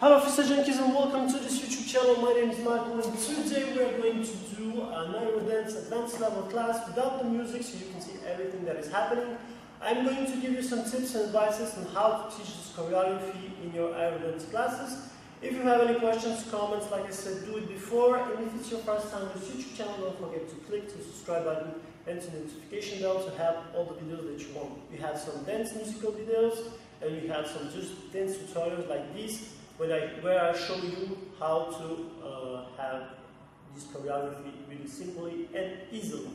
Hello Freestyle Junkies and welcome to this YouTube channel. My name is Marko and today we are going to do an Aerodance advanced level class without the music so you can see everything that is happening. I'm going to give you some tips and advices on how to teach this choreography in your Aerodance classes. If you have any questions, comments, like I said, do it before. And if it's your first time on this YouTube channel, don't forget to click the subscribe button and the notification bell to have all the videos that you want. We have some dance musical videos and we have some just dance tutorials like this where I, where I show you how to uh, have this choreography really simply and easily.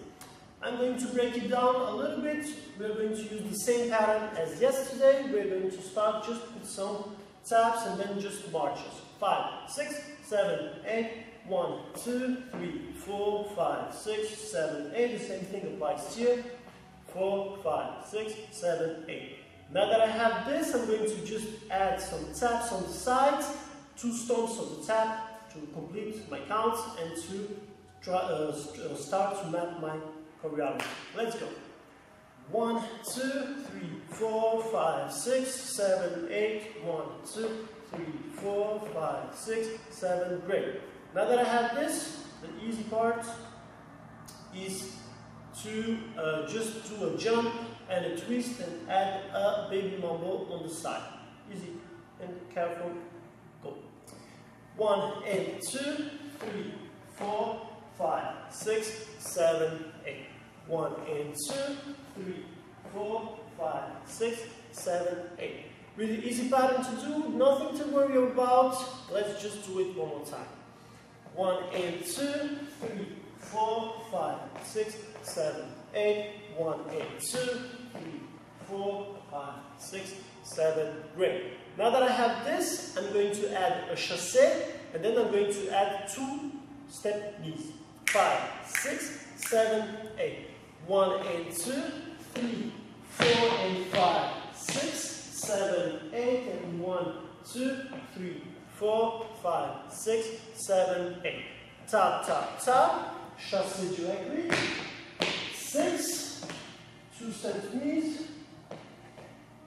I'm going to break it down a little bit. We're going to use the same pattern as yesterday. We're going to start just with some taps and then just marches. Five, six, seven, eight, one, two, three, four, five, six, seven, eight. The same thing applies here. Four, five, six, seven, eight. Now that I have this, I'm going to just add some taps on the sides, two stomps on the tap to complete my counts and to try, uh, uh, start to map my choreography. Let's go. One, two, three, four, five, six, seven, eight. One, two, three, four, five, six, seven. Great. Now that I have this, the easy part is to uh, just do a jump and a twist and add a baby mambo on the side. Easy and careful. Go. One and two, three, four, five, six, seven, eight. One and two, three, four, five, six, seven, eight. Really easy pattern to do, nothing to worry about. Let's just do it one more time. One and two, three, four, five, six, seven, eight. One and two, three, four, five, six, seven. Great. Now that I have this, I'm going to add a chassé, and then I'm going to add two step knees. Five, six, seven, eight. One and two, three, four and five, six, seven, eight, and one, two, three, four, five, six, seven, eight. Tap, tap, tap. Chassé directly. Six, two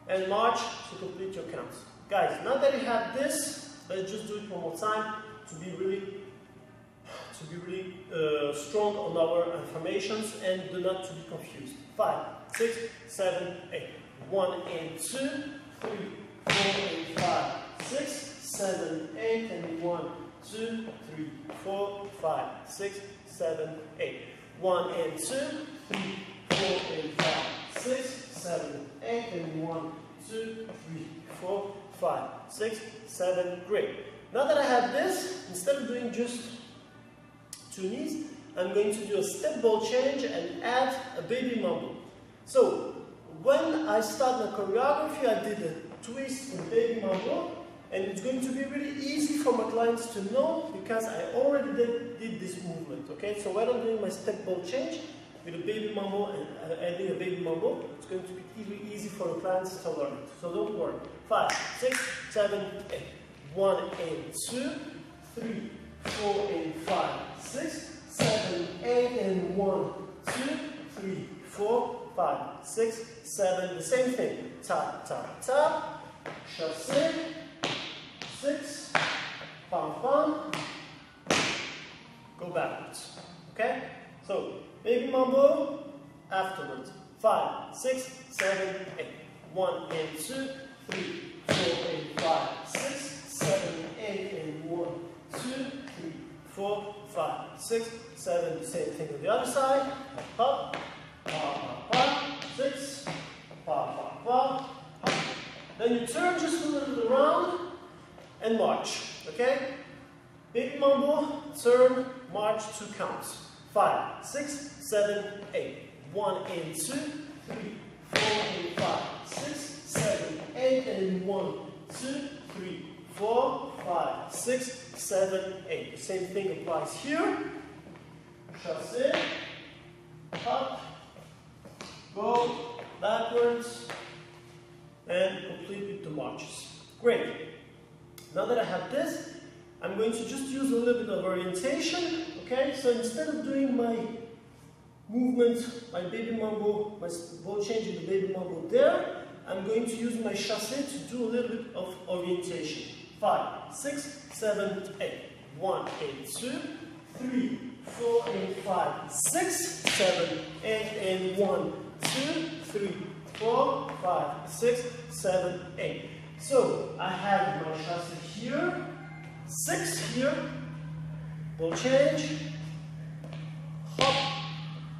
and march to complete your counts. Guys, now that you have this, let's just do it one more time to be really to be really uh, strong on our affirmations and do not to be confused. Five, six, seven, eight. One and two, three, four and five, six, seven, eight, and one, two, three, four, five, six, seven, eight. One and two, three, four seven, eight, and one, two, three, four, five, six, seven. Great. Now that I have this, instead of doing just two knees, I'm going to do a step ball change and add a baby mambo. So, when I start the choreography, I did a twist and baby mambo, and it's going to be really easy for my clients to know because I already did, did this movement, okay? So when I'm doing my step ball change with a baby mambo and uh, adding a baby mambo, it's going to be really easy for the clients to learn it. So don't worry. Five, six, seven, eight. One and two, three, four and five, six, seven, eight, and one, two, three, four, five, six, seven. The same thing. Tap, tap, tap. Chassé. Six. Pam, pam. Go backwards. Okay? So, baby mambo afterwards. Five, six, seven, eight. One and two, three, four and five, six, seven, eight, and one, two, three, four, five, six, seven. Same thing on the other side. Up, pa, pa, pa, six, pa, pa, pa. Up. Then you turn just a little bit around and march. Okay? Big mambo, turn, march, two counts. Five, six, seven, eight. One and two, three, four and five, six, seven, eight, and one, two, three, four, five, six, seven, eight. The same thing applies here. Chassé, up, go, backwards, and complete with the marches. Great. Now that I have this, I'm going to just use a little bit of orientation, okay? So instead of doing my movement, my baby mambo, my ball change in the baby mambo there, I'm going to use my chassé to do a little bit of orientation. five, six, seven, eight. One, eight, two, three, four, and five, six, seven, eight, and one, two, three, four, five, six, seven, eight. So I have my chassé here, six here, will change, hop,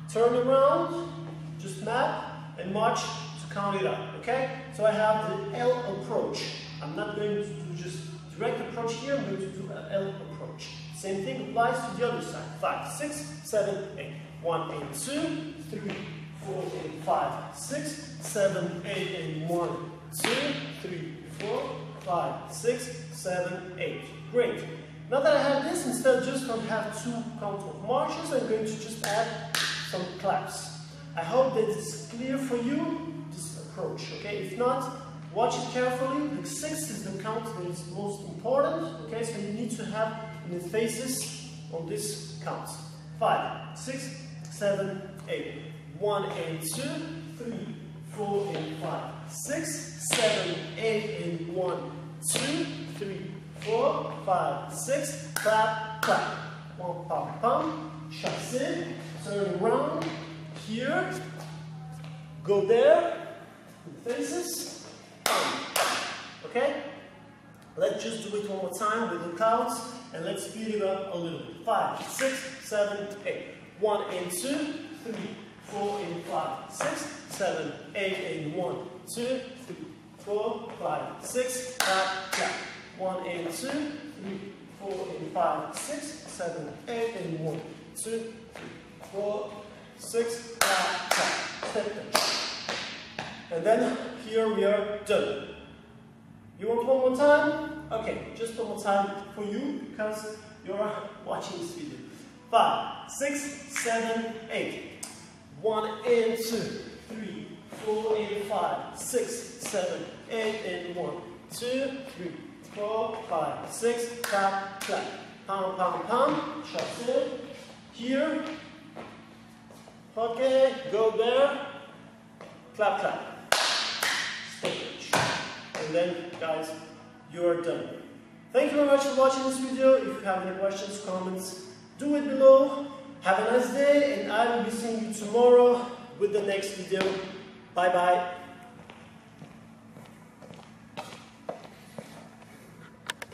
turn around, just map, and march to count it up, okay? So I have the L approach. I'm not going to do just direct approach here, I'm going to do an L approach. Same thing applies to the other side. Five, six, seven, eight. One, eight, two, three, four, eight, five, six, seven, eight, and one, two, three, four, five, six, seven, eight. Great. Now that I have this, instead of just going to have two counts of marches, I'm going to just add some claps. I hope that it's clear for you, this approach, okay? If not, watch it carefully. The six is the count that is most important, okay? So you need to have faces on this count. Five, six, seven, eight. One and two, three, four and five, six, seven, eight and one, two, three, four, five, six, clap, clap. One, pam, pam, chassé, turn around, here, go there, faces, okay? Let's just do it one more time with the counts and let's speed it up a little bit. Five, six, seven, eight. One and two, three, four and five, six, seven, eight and one, two, three, four, five, six, clap, clap. One and two, three, four and five, six, seven, eight and one, two, three, four, six, clap, clap. Step down. And then here we are done. You want one more time? Okay, just one more time for you because you're watching this video. Five, six, seven, eight. One and two, three, four and five, six, seven, eight and one, two, three, four, five, six, clap, clap. Pound, pound. Shots in. Here. Okay, go there. Clap, clap. Stop And then, guys, you are done. Thank you very much for watching this video. If you have any questions, comments, do it below. Have a nice day, and I will be seeing you tomorrow with the next video. Bye-bye.